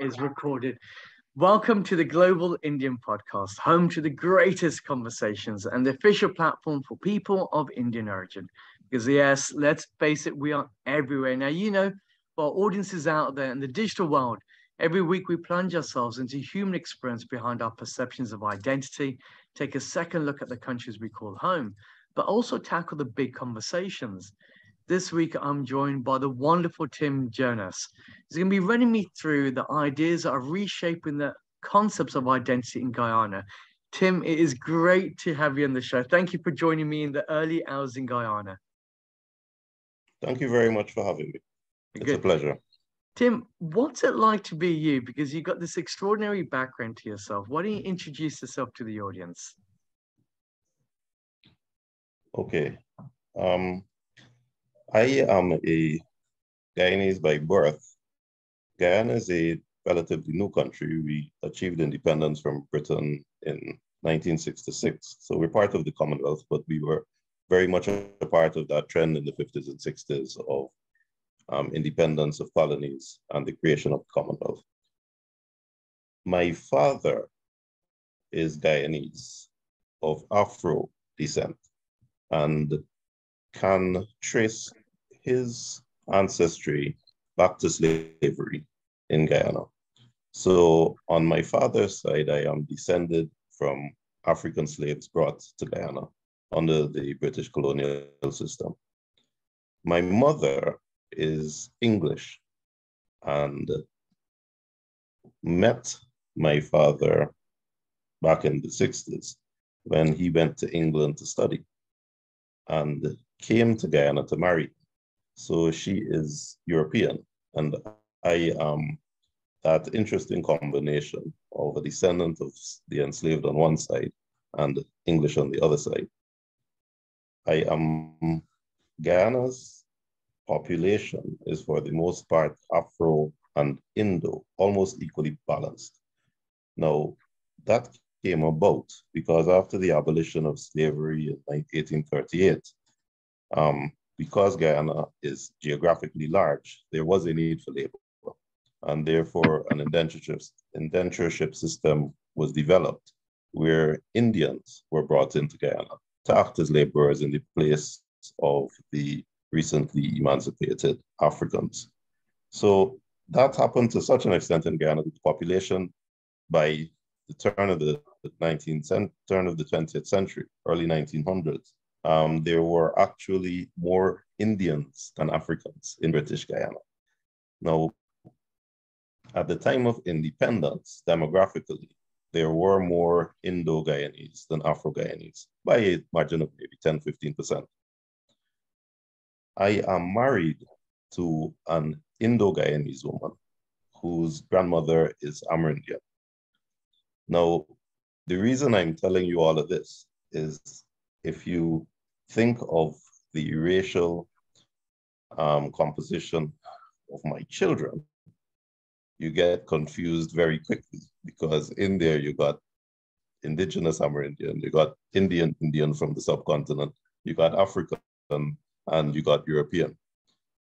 is recorded. Welcome to the Global Indian Podcast, home to the greatest conversations and the official platform for people of Indian origin. Because, yes, let's face it, we are everywhere. Now, you know, for our audiences out there in the digital world, every week we plunge ourselves into human experience behind our perceptions of identity, take a second look at the countries we call home, but also tackle the big conversations. This week, I'm joined by the wonderful Tim Jonas. He's going to be running me through the ideas that are reshaping the concepts of identity in Guyana. Tim, it is great to have you on the show. Thank you for joining me in the early hours in Guyana. Thank you very much for having me. It's Good. a pleasure. Tim, what's it like to be you? Because you've got this extraordinary background to yourself. Why don't you introduce yourself to the audience? Okay. Um, I am a Guyanese by birth. Guyana is a relatively new country. We achieved independence from Britain in 1966. So we're part of the Commonwealth, but we were very much a part of that trend in the 50s and 60s of um, independence of colonies and the creation of the Commonwealth. My father is Guyanese of Afro descent and can trace his ancestry back to slavery in Guyana. So on my father's side, I am descended from African slaves brought to Guyana under the British colonial system. My mother is English and met my father back in the 60s when he went to England to study and came to Guyana to marry. So she is European, and I am that interesting combination of a descendant of the enslaved on one side and English on the other side. I am Guyana's population is for the most part Afro and Indo, almost equally balanced. Now, that came about because after the abolition of slavery in 1838, um, because Guyana is geographically large, there was a need for labor. And therefore, an indentureship, indentureship system was developed where Indians were brought into Guyana to act as laborers in the place of the recently emancipated Africans. So that happened to such an extent in Guyana that the population by the turn of the 19th turn of the 20th century, early 1900s, um, there were actually more Indians than Africans in British Guyana. Now, at the time of independence, demographically, there were more Indo-Guyanese than Afro-Guyanese by a margin of maybe 10, 15%. I am married to an Indo-Guyanese woman whose grandmother is Amerindian. Now, the reason I'm telling you all of this is if you think of the racial um, composition of my children, you get confused very quickly because in there you got indigenous Amerindian, you got Indian Indian from the subcontinent, you got African, and you got European.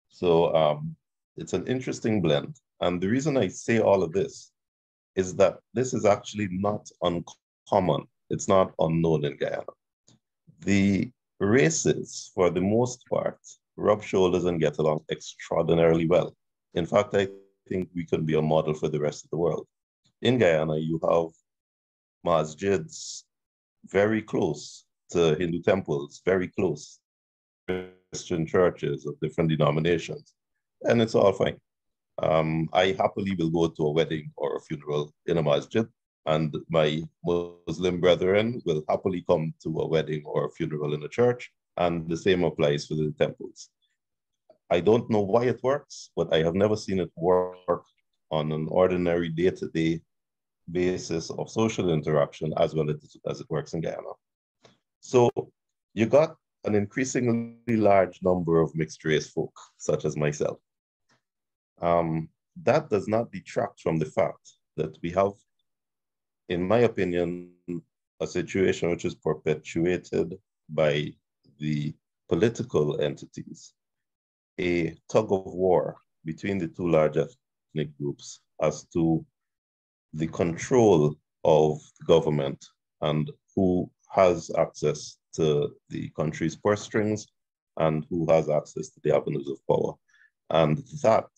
So um, it's an interesting blend. And the reason I say all of this is that this is actually not uncommon. It's not unknown in Guyana. The races, for the most part, rub shoulders and get along extraordinarily well. In fact, I think we can be a model for the rest of the world. In Guyana, you have masjids very close to Hindu temples, very close Christian churches of different denominations, and it's all fine. Um, I happily will go to a wedding or a funeral in a masjid and my Muslim brethren will happily come to a wedding or a funeral in a church, and the same applies for the temples. I don't know why it works, but I have never seen it work on an ordinary day-to-day basis of social interaction as well as, as it works in Guyana. So you got an increasingly large number of mixed race folk, such as myself. Um, that does not detract from the fact that we have in my opinion, a situation which is perpetuated by the political entities, a tug of war between the two large ethnic groups as to the control of government and who has access to the country's purse strings and who has access to the avenues of power. And that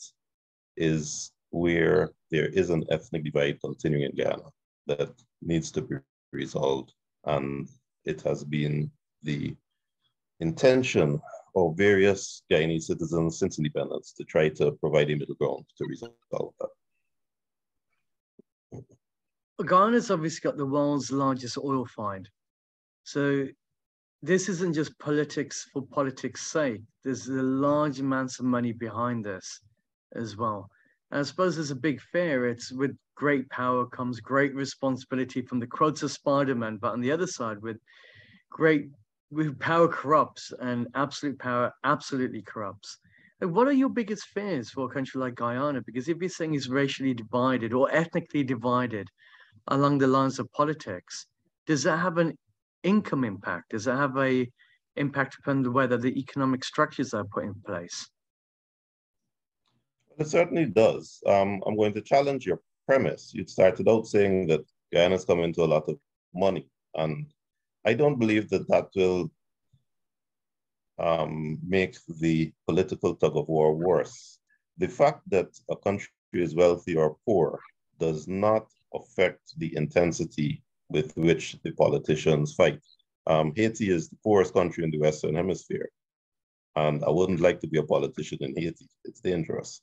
is where there is an ethnic divide continuing in Guyana that needs to be resolved. And it has been the intention of various Guyanese citizens since independence to try to provide a middle ground to resolve that. Guyana's obviously got the world's largest oil find. So this isn't just politics for politics' sake. There's a large amounts of money behind this as well. And I suppose there's a big fear. It's with great power comes great responsibility from the quotes of Spider-Man, but on the other side, with great with power corrupts and absolute power absolutely corrupts. And what are your biggest fears for a country like Guyana? Because if you're saying it's racially divided or ethnically divided along the lines of politics, does that have an income impact? Does that have a impact upon the way that the economic structures are put in place? It certainly does. Um, I'm going to challenge your premise. You started out saying that Guyana's come into a lot of money, and I don't believe that that will um, make the political tug of war worse. The fact that a country is wealthy or poor does not affect the intensity with which the politicians fight. Um, Haiti is the poorest country in the Western Hemisphere, and I wouldn't like to be a politician in Haiti. It's dangerous.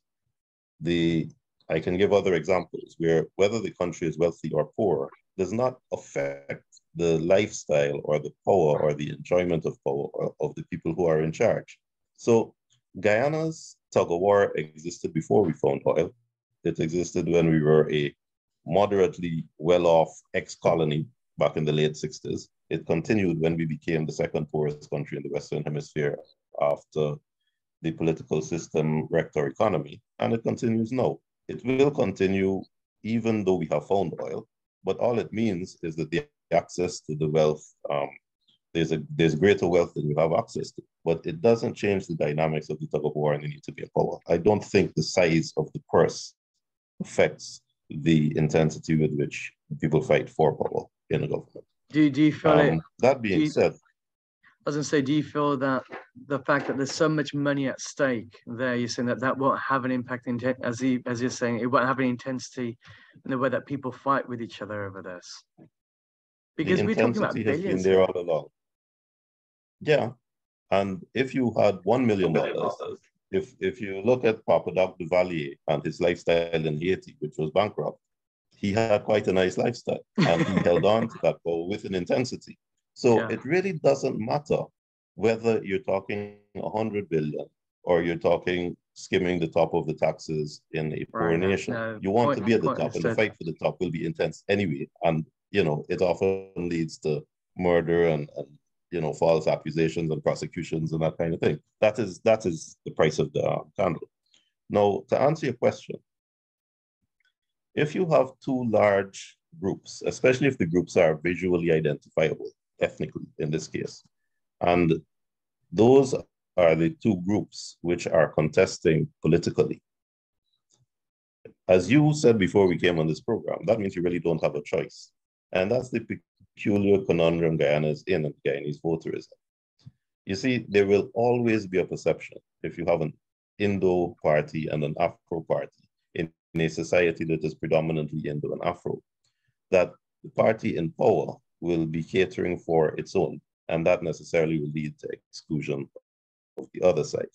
The I can give other examples where whether the country is wealthy or poor does not affect the lifestyle or the power or the enjoyment of power uh, of the people who are in charge. So Guyana's tug of war existed before we found oil. It existed when we were a moderately well-off ex-colony back in the late 60s. It continued when we became the second poorest country in the Western Hemisphere after the political system wrecked our economy, and it continues now. It will continue even though we have found oil, but all it means is that the access to the wealth, um, there's a there's greater wealth than you have access to, but it doesn't change the dynamics of the tug of war and the need to be a power. I don't think the size of the purse affects the intensity with which people fight for power in a government. Do, do you feel um, it? That being you, said, I was going to say, do you feel that the fact that there's so much money at stake there, you're saying that that won't have an impact in, as, he, as you're saying, it won't have any intensity in the way that people fight with each other over this? Because we're talking about billions. Has been there all along. Yeah, and if you had one million dollars, if if you look at Papa Doc Duvalier and his lifestyle in Haiti, which was bankrupt, he had quite a nice lifestyle, and he held on to that goal with an intensity. So yeah. it really doesn't matter whether you're talking 100 billion or you're talking skimming the top of the taxes in a poor right. nation. No, you want point, to be at the top, and the fight for the top will be intense anyway. And you know, it often leads to murder and, and you know false accusations and prosecutions and that kind of thing. That is that is the price of the candle. Now, to answer your question, if you have two large groups, especially if the groups are visually identifiable, ethnically in this case, and those are the two groups which are contesting politically. As you said before we came on this program, that means you really don't have a choice. And that's the peculiar conundrum Guyana is in and Guyanese voterism. You see, there will always be a perception if you have an Indo party and an Afro party in, in a society that is predominantly Indo and Afro, that the party in power will be catering for its own, and that necessarily will lead to exclusion of the other side.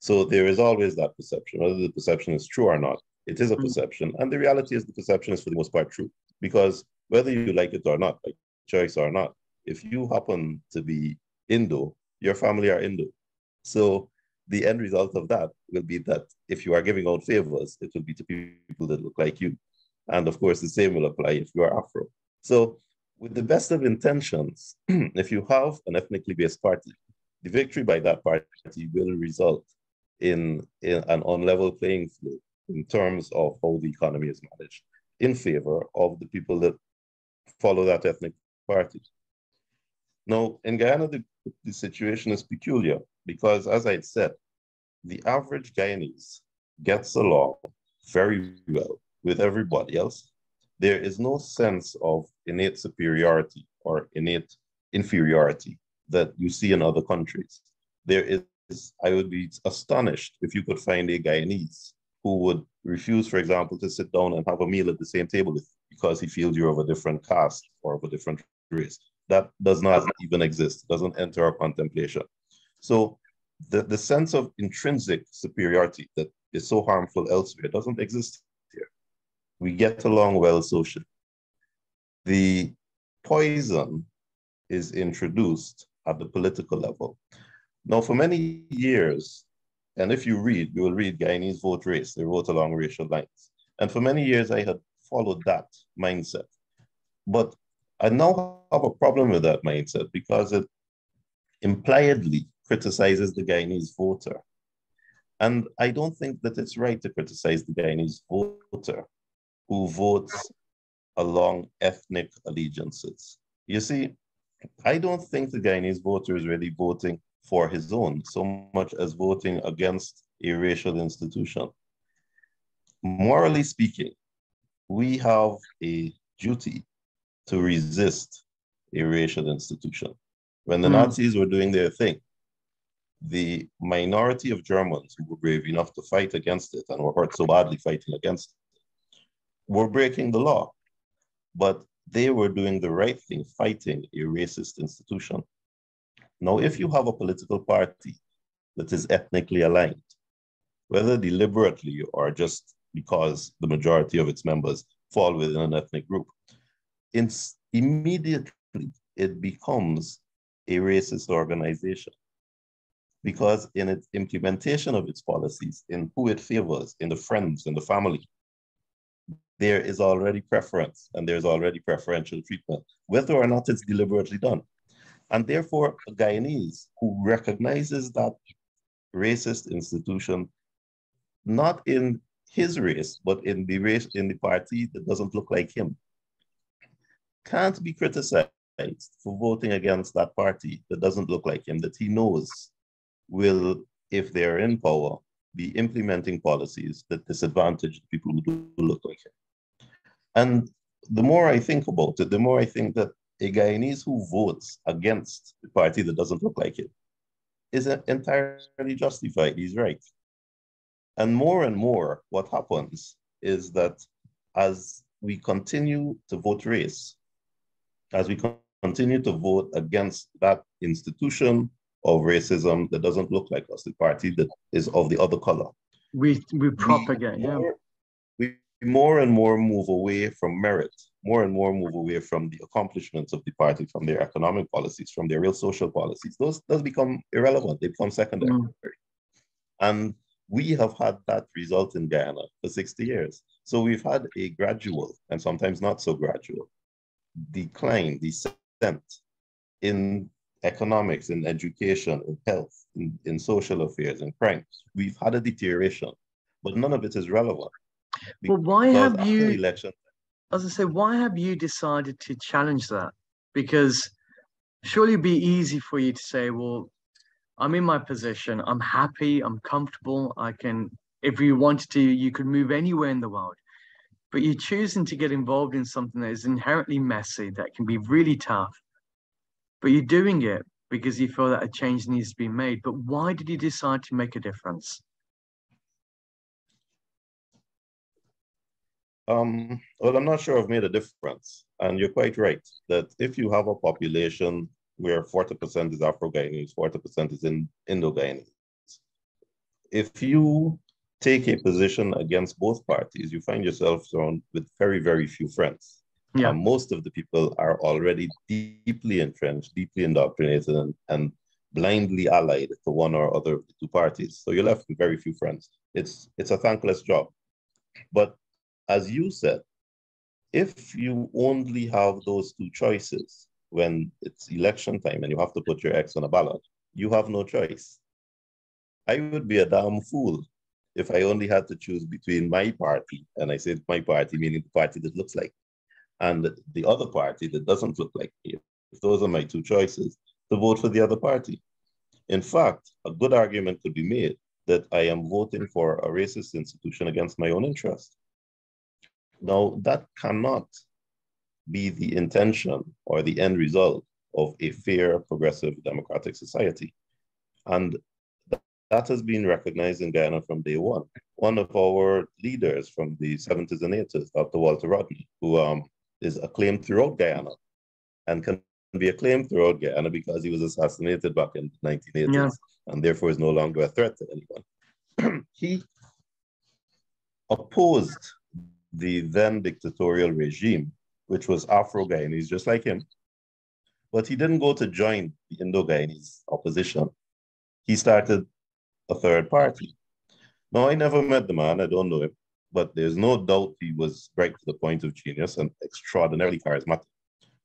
So there is always that perception, whether the perception is true or not. It is a mm. perception, and the reality is the perception is for the most part true because whether you like it or not, like choice or not, if you happen to be Indo, your family are Indo. So the end result of that will be that if you are giving out favors, it will be to people that look like you. And of course, the same will apply if you are Afro. So, with the best of intentions, if you have an ethnically based party, the victory by that party will result in, in an unlevel playing field in terms of how the economy is managed in favor of the people that follow that ethnic party. Now, in Guyana, the, the situation is peculiar because, as I said, the average Guyanese gets along very well with everybody else, there is no sense of innate superiority or innate inferiority that you see in other countries. There is, I would be astonished if you could find a Guyanese who would refuse, for example, to sit down and have a meal at the same table because he feels you're of a different caste or of a different race. That does not even exist, doesn't enter our contemplation. So the, the sense of intrinsic superiority that is so harmful elsewhere doesn't exist. We get along well socially. The poison is introduced at the political level. Now, for many years, and if you read, you will read Guyanese vote race, they vote along racial lines. And for many years, I had followed that mindset. But I now have a problem with that mindset because it impliedly criticizes the Guyanese voter. And I don't think that it's right to criticize the Guyanese voter who votes along ethnic allegiances. You see, I don't think the Guyanese voter is really voting for his own so much as voting against a racial institution. Morally speaking, we have a duty to resist a racial institution. When the mm. Nazis were doing their thing, the minority of Germans who were brave enough to fight against it and were hurt so badly fighting against it were breaking the law. But they were doing the right thing, fighting a racist institution. Now, if you have a political party that is ethnically aligned, whether deliberately or just because the majority of its members fall within an ethnic group, it's immediately it becomes a racist organization. Because in its implementation of its policies, in who it favors, in the friends, in the family, there is already preference and there's already preferential treatment, whether or not it's deliberately done. And therefore, a Guyanese who recognizes that racist institution, not in his race, but in the race in the party that doesn't look like him, can't be criticized for voting against that party that doesn't look like him, that he knows will, if they're in power, be implementing policies that disadvantage people who do look like him. And the more I think about it, the more I think that a Guyanese who votes against the party that doesn't look like it is entirely justified. He's right. And more and more, what happens is that as we continue to vote race, as we continue to vote against that institution of racism that doesn't look like us, the party that is of the other color, we we propagate. We yeah. More and more move away from merit more and more move away from the accomplishments of the party, from their economic policies, from their real social policies. Those, those become irrelevant, they become secondary. Mm. And we have had that result in Guyana for 60 years. So we've had a gradual, and sometimes not so gradual, decline, descent in economics, in education, in health, in, in social affairs, in crime. We've had a deterioration, but none of it is relevant. Well, why have you election as I say, why have you decided to challenge that? Because surely it'd be easy for you to say, well, I'm in my position, I'm happy, I'm comfortable, I can, if you wanted to, you could move anywhere in the world. But you're choosing to get involved in something that is inherently messy, that can be really tough. But you're doing it because you feel that a change needs to be made. But why did you decide to make a difference? Um, well, I'm not sure I've made a difference. And you're quite right that if you have a population where 40% is Afro-Guyanese, 40% is in Indo-Guyanese, if you take a position against both parties, you find yourself surrounded with very, very few friends. Yeah. Um, most of the people are already deeply entrenched, deeply indoctrinated, and, and blindly allied to one or other of the two parties. So you're left with very few friends. It's it's a thankless job. But as you said, if you only have those two choices when it's election time and you have to put your X on a ballot, you have no choice. I would be a damn fool if I only had to choose between my party, and I said my party, meaning the party that looks like, and the other party that doesn't look like me. If those are my two choices, to vote for the other party. In fact, a good argument could be made that I am voting for a racist institution against my own interest. Now, that cannot be the intention or the end result of a fair, progressive, democratic society. And that has been recognized in Guyana from day one. One of our leaders from the 70s and 80s, Dr. Walter Rodney, who um, is acclaimed throughout Guyana and can be acclaimed throughout Guyana because he was assassinated back in the 1980s yeah. and therefore is no longer a threat to anyone. he opposed the then dictatorial regime, which was Afro Guyanese, just like him. But he didn't go to join the Indo Guyanese opposition. He started a third party. Now, I never met the man, I don't know him, but there's no doubt he was right to the point of genius and extraordinarily charismatic.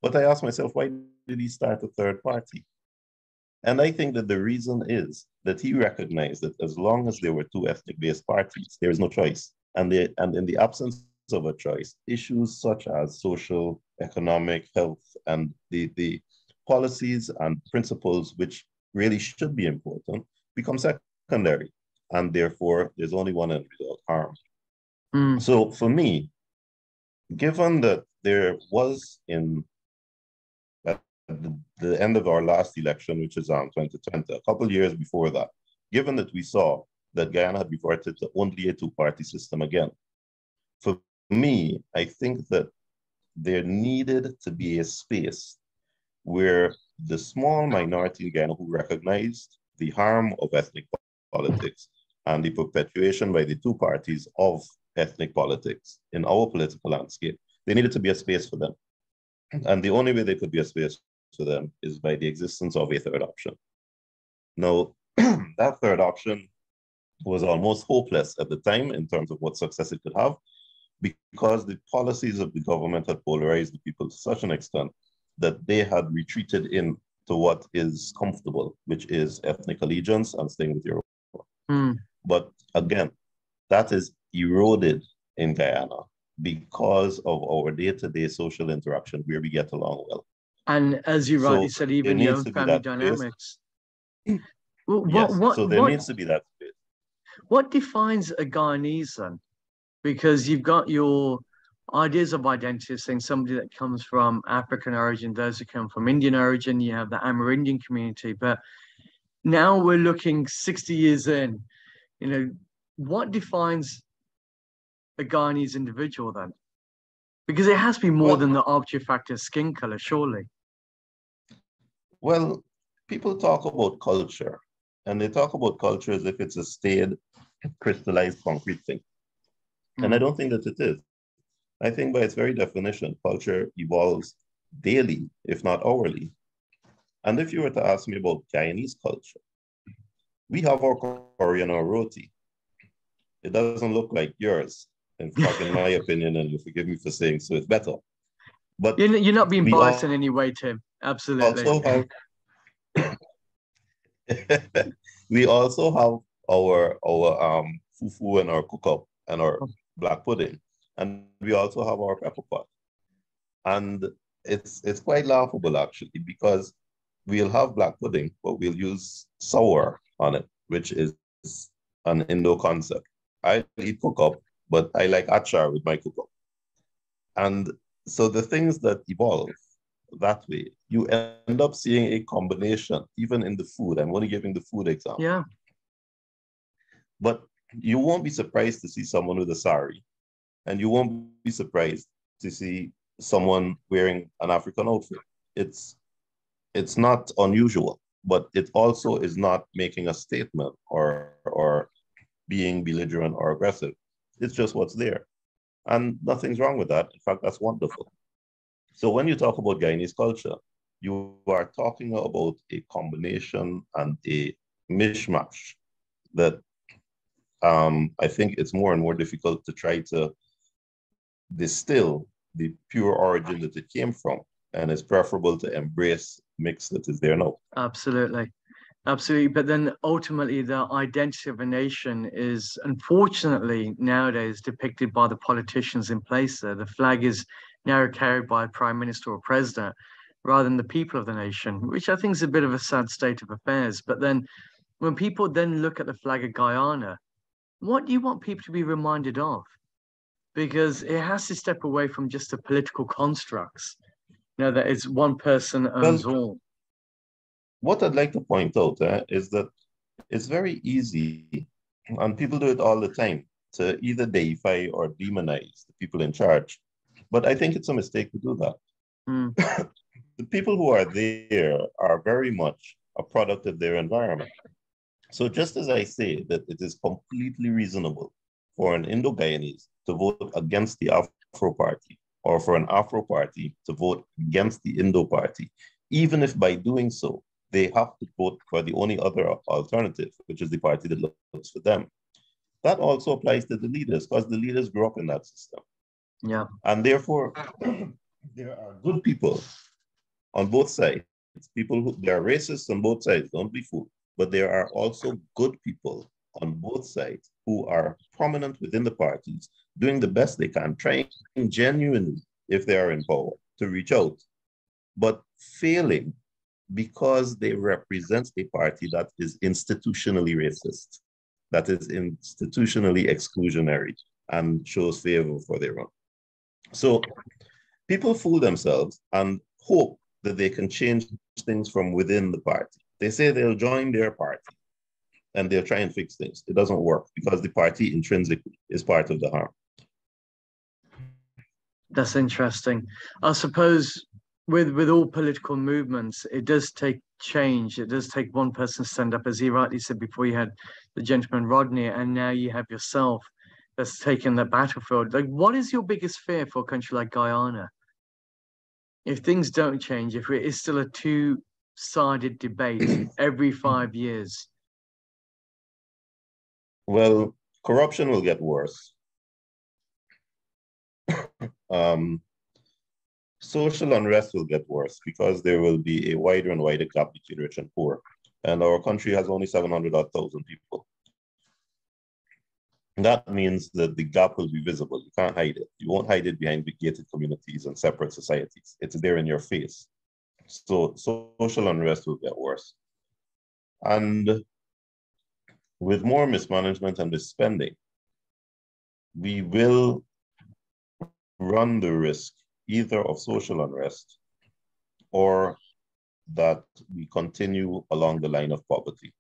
But I asked myself, why did he start a third party? And I think that the reason is that he recognized that as long as there were two ethnic based parties, there is no choice. And, the, and in the absence of a choice, issues such as social, economic, health, and the, the policies and principles which really should be important become secondary. And therefore, there's only one end result harm. Mm. So for me, given that there was in at the, the end of our last election, which is on 2020, a couple years before that, given that we saw that Guyana had reverted to only a two-party system again, for me, I think that there needed to be a space where the small minority in Guyana who recognized the harm of ethnic politics and the perpetuation by the two parties of ethnic politics in our political landscape, there needed to be a space for them. And the only way there could be a space for them is by the existence of a third option. Now, that third option was almost hopeless at the time in terms of what success it could have, because the policies of the government had polarized the people to such an extent that they had retreated in to what is comfortable, which is ethnic allegiance and staying with your mm. But again, that is eroded in Guyana because of our day-to-day social interaction where we get along well. And as you rightly so said, even your own family dynamics. What, yes, what, so there what, needs to be that space. What defines a Guyanese then? Because you've got your ideas of identity, saying somebody that comes from African origin, those who come from Indian origin, you have the Amerindian community. But now we're looking 60 years in, you know, what defines a Guyanese individual then? Because it has to be more well, than the arbitrary factor of skin color, surely. Well, people talk about culture, and they talk about culture as if it's a staid, crystallized concrete thing. Mm. And I hmm. don't think that it is. I think by its very definition, culture evolves daily, if not hourly. And if you were to ask me about Guyanese culture, we have our and our roti. It doesn't look like yours. In fact, in my opinion, and you forgive me for saying so, it's better. But you're, you're not being biased in any way, Tim. Absolutely. Also have, we also have our our um fufu and our cook up and our oh. Black pudding. And we also have our pepper pot. And it's it's quite laughable actually because we'll have black pudding, but we'll use sour on it, which is an Indo concept. I eat cook up, but I like achar with my cook up. And so the things that evolve that way, you end up seeing a combination, even in the food. I'm only giving the food example. Yeah. But you won't be surprised to see someone with a sari and you won't be surprised to see someone wearing an African outfit. It's it's not unusual, but it also is not making a statement or or being belligerent or aggressive. It's just what's there. And nothing's wrong with that. In fact, that's wonderful. So when you talk about Guyanese culture, you are talking about a combination and a mishmash that um, I think it's more and more difficult to try to distill the pure origin that it came from. And it's preferable to embrace mix that is there now. Absolutely. Absolutely. But then ultimately, the identity of a nation is unfortunately nowadays depicted by the politicians in place there. The flag is now carried by a prime minister or president rather than the people of the nation, which I think is a bit of a sad state of affairs. But then when people then look at the flag of Guyana, what do you want people to be reminded of? Because it has to step away from just the political constructs. You know, that it's one person owns well, all. What I'd like to point out uh, is that it's very easy, and people do it all the time, to either deify or demonize the people in charge. But I think it's a mistake to do that. Mm. the people who are there are very much a product of their environment. So just as I say that it is completely reasonable for an Indo-Guyanese to vote against the Afro Party or for an Afro Party to vote against the Indo Party, even if by doing so, they have to vote for the only other alternative, which is the party that looks for them. That also applies to the leaders because the leaders grew up in that system. Yeah. And therefore, there are good people on both sides. People who there are racists on both sides, don't be fooled. But there are also good people on both sides who are prominent within the parties, doing the best they can, trying genuinely, if they are in power, to reach out, but failing because they represent a party that is institutionally racist, that is institutionally exclusionary, and shows favor for their own. So people fool themselves and hope that they can change things from within the party. They say they'll join their party and they'll try and fix things. It doesn't work because the party intrinsically is part of the harm. That's interesting. I suppose with with all political movements, it does take change. It does take one person to stand up, as he rightly said before. You had the gentleman Rodney, and now you have yourself that's taken the battlefield. Like, what is your biggest fear for a country like Guyana? If things don't change, if it is still a two sided debate every five years? Well, corruption will get worse. um, social unrest will get worse because there will be a wider and wider gap between rich and poor. And our country has only 700,000 people. that means that the gap will be visible. You can't hide it. You won't hide it behind gated communities and separate societies. It's there in your face. So social unrest will get worse. And with more mismanagement and misspending, we will run the risk either of social unrest or that we continue along the line of poverty.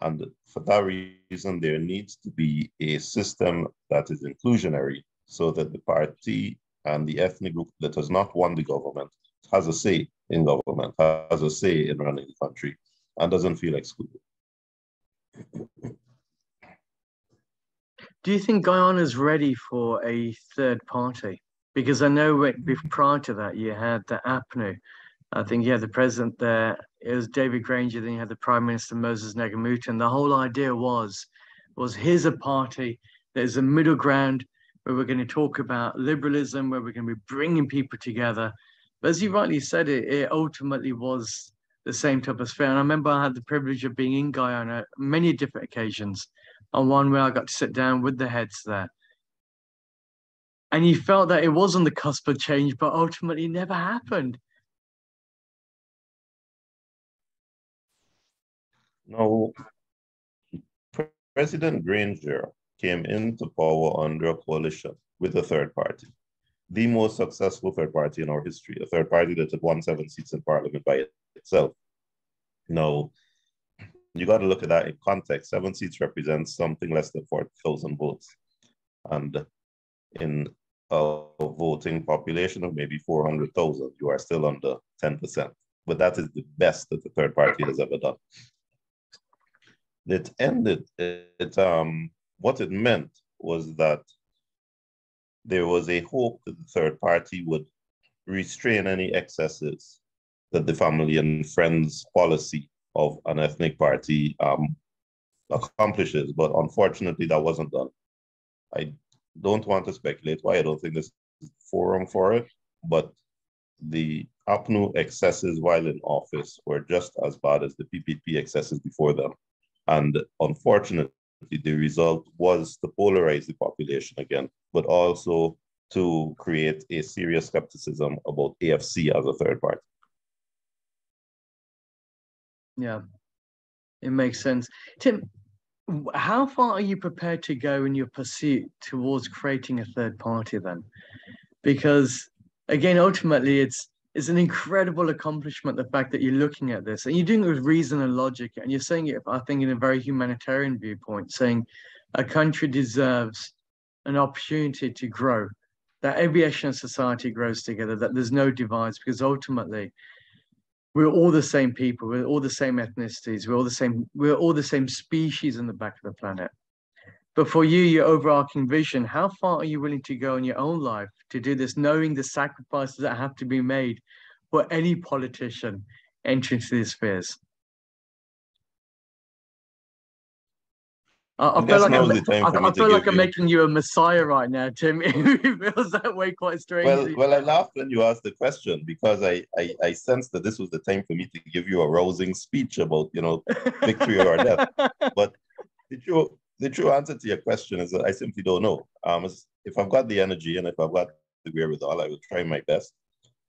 And for that reason, there needs to be a system that is inclusionary so that the party and the ethnic group that has not won the government has a say in government, has a say in running the country, and doesn't feel excluded. Do you think Guyana is ready for a third party? Because I know prior to that you had the APNU. I think you had the president there. It was David Granger. Then you had the Prime Minister Moses Nagamootoo. And the whole idea was, was here's a party. There's a middle ground where we're going to talk about liberalism, where we're going to be bringing people together, but as you rightly said, it, it ultimately was the same type of sphere. And I remember I had the privilege of being in Guyana many different occasions, on one where I got to sit down with the heads there. And you felt that it was on the cusp of change, but ultimately never happened. No, President Granger came into power under a coalition with a third party the most successful third party in our history, a third party that had won seven seats in parliament by itself. Now, you got to look at that in context. Seven seats represents something less than 40,000 votes. And in a voting population of maybe 400,000, you are still under 10%. But that is the best that the third party has ever done. It ended, it, um, what it meant was that there was a hope that the third party would restrain any excesses that the family and friends policy of an ethnic party um, accomplishes. But unfortunately, that wasn't done. I don't want to speculate why. I don't think there's forum for it, but the APNU excesses while in office were just as bad as the PPP excesses before them. And unfortunately, the result was to polarize the population again, but also to create a serious skepticism about AFC as a third party. Yeah. It makes sense. Tim, how far are you prepared to go in your pursuit towards creating a third party then? Because again, ultimately, it's it's an incredible accomplishment the fact that you're looking at this and you're doing it with reason and logic and you're saying it i think in a very humanitarian viewpoint saying a country deserves an opportunity to grow that aviation society grows together that there's no divides because ultimately we're all the same people we're all the same ethnicities we're all the same we're all the same species on the back of the planet but for you your overarching vision how far are you willing to go in your own life to do this knowing the sacrifices that have to be made for any politician entering into these spheres I, I feel like, I'm, I, I feel like I'm making you a messiah right now, Tim. it feels that way quite strange. Well, well, I laughed when you asked the question because I, I, I sensed that this was the time for me to give you a rousing speech about, you know, victory or death. But the true, the true answer to your question is that I simply don't know. Um, if I've got the energy and if I've got the wherewithal, I will try my best.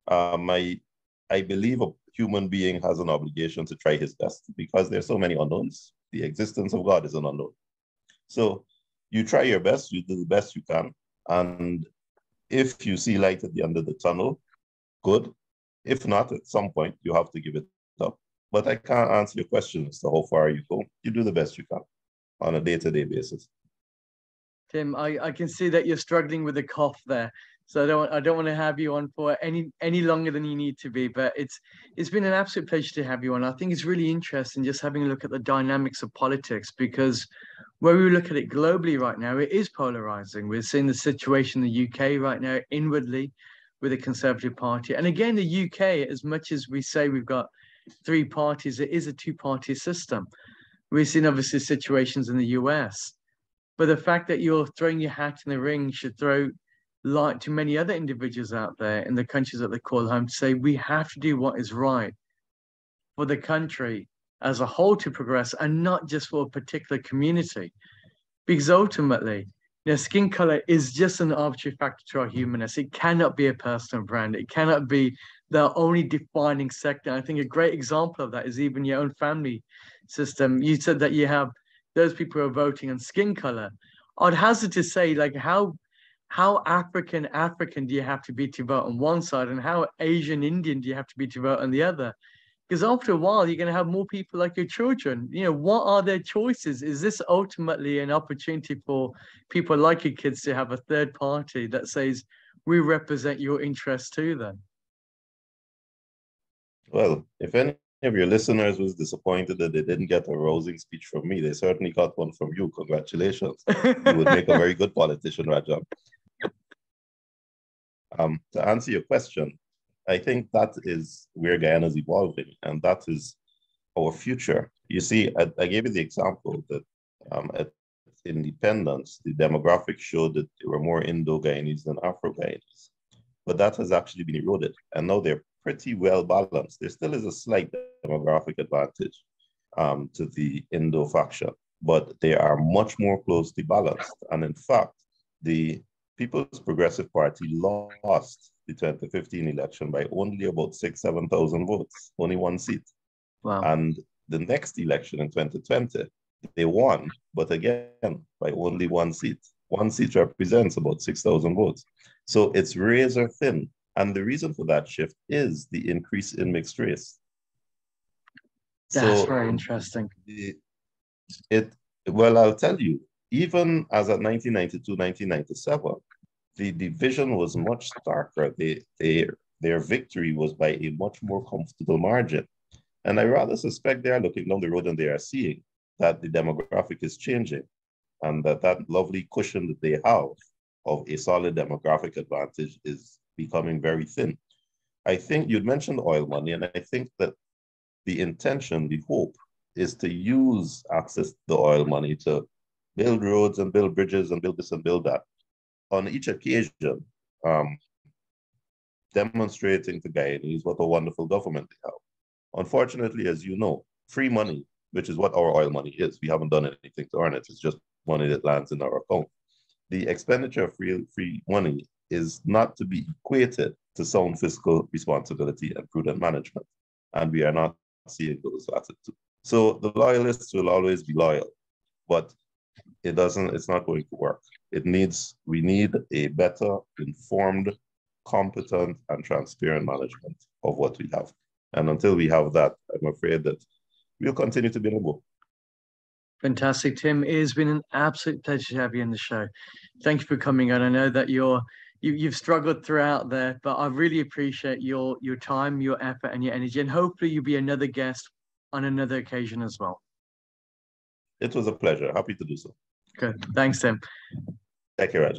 Um, I, I believe a human being has an obligation to try his best because there's so many unknowns. The existence of God is an unknown. So you try your best, you do the best you can. And if you see light at the end of the tunnel, good. If not, at some point, you have to give it up. But I can't answer your question as to how far you go. You do the best you can on a day to day basis. Tim, I, I can see that you're struggling with a cough there. So I don't I don't want to have you on for any any longer than you need to be. But it's it's been an absolute pleasure to have you on. I think it's really interesting just having a look at the dynamics of politics because where we look at it globally right now, it is polarizing. We're seeing the situation in the UK right now inwardly with the Conservative Party. And again, the UK, as much as we say we've got three parties, it is a two-party system. We've seen obviously situations in the US. But the fact that you're throwing your hat in the ring should throw light to many other individuals out there in the countries that they call home to say we have to do what is right for the country as a whole to progress and not just for a particular community because ultimately know, skin color is just an arbitrary factor to our humanness. It cannot be a personal brand. It cannot be the only defining sector. I think a great example of that is even your own family system. You said that you have those people who are voting on skin color. I'd hazard to say like how how African African do you have to be to vote on one side, and how Asian Indian do you have to be to vote on the other? Because after a while, you're going to have more people like your children. You know, what are their choices? Is this ultimately an opportunity for people like your kids to have a third party that says, we represent your interests too, then? Well, if any of your listeners was disappointed that they didn't get a rousing speech from me, they certainly got one from you. Congratulations. you would make a very good politician, Rajan. Um, to answer your question, I think that is where Guyana is evolving, and that is our future. You see, I, I gave you the example that um, at independence, the demographics showed that there were more Indo-Guyanese than Afro-Guyanese, but that has actually been eroded, and now they're pretty well balanced. There still is a slight demographic advantage um, to the Indo faction, but they are much more closely balanced. And in fact, the People's Progressive Party lost the 2015 election by only about six, 7,000 votes, only one seat. Wow. And the next election in 2020, they won, but again, by only one seat. One seat represents about 6,000 votes. So it's razor thin. And the reason for that shift is the increase in mixed race. That's so very interesting. It, it, well, I'll tell you, even as at 1992, 1997, the division was much starker. Their victory was by a much more comfortable margin. And I rather suspect they are looking down the road and they are seeing that the demographic is changing and that that lovely cushion that they have of a solid demographic advantage is becoming very thin. I think you'd mentioned oil money, and I think that the intention, the hope, is to use access to the oil money to build roads and build bridges and build this and build that. On each occasion, um, demonstrating to Guyanese what a wonderful government they have. Unfortunately, as you know, free money, which is what our oil money is, we haven't done anything to earn it. It's just money that lands in our account. The expenditure of free, free money is not to be equated to sound fiscal responsibility and prudent management. And we are not seeing those attitudes. So the loyalists will always be loyal, but it doesn't, it's not going to work. It needs, we need a better informed, competent, and transparent management of what we have. And until we have that, I'm afraid that we'll continue to be in a book. Fantastic, Tim. It has been an absolute pleasure to have you in the show. Thank you for coming on. I know that you're you, you've struggled throughout there, but I really appreciate your your time, your effort, and your energy. And hopefully, you'll be another guest on another occasion as well. It was a pleasure. Happy to do so. Good. Thanks, Tim. Thank you, Raj.